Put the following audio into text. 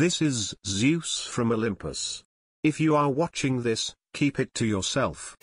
This is Zeus from Olympus. If you are watching this, keep it to yourself.